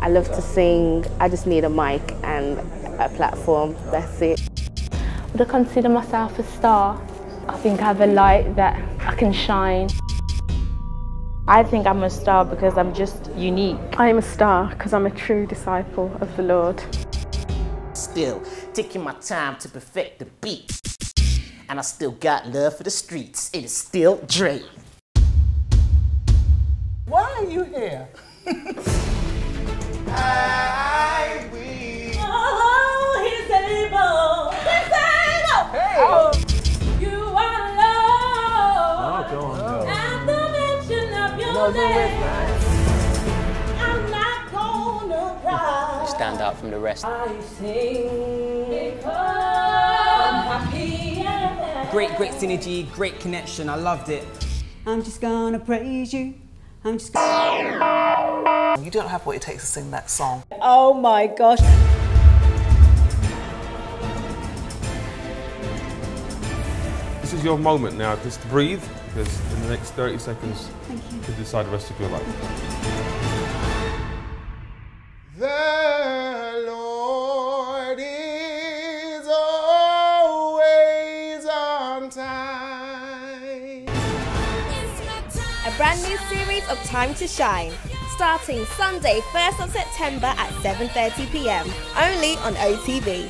I love to sing. I just need a mic and a platform. That's it. Would I consider myself a star? I think I have a light that I can shine. I think I'm a star because I'm just unique. I am a star because I'm a true disciple of the Lord. Still taking my time to perfect the beat. And I still got love for the streets. It is still Dre. Why are you here? I will. Oh, he's able. He's able. Hey. Oh. You are Lord. Oh, go on, go. At the mention of your No, no, name, I'm not gonna cry. Stand out from the rest. I sing because I'm happy. Yeah. Great, great synergy, great connection. I loved it. I'm just gonna praise you. I'm just gonna. You don't have what it takes to sing that song. Oh my gosh. This is your moment now, just breathe, because in the next 30 seconds, you could decide the rest of your life. The Lord is always on time. Brand new series of Time to Shine, starting Sunday, 1st of September at 7:30 p.m. only on OHTV.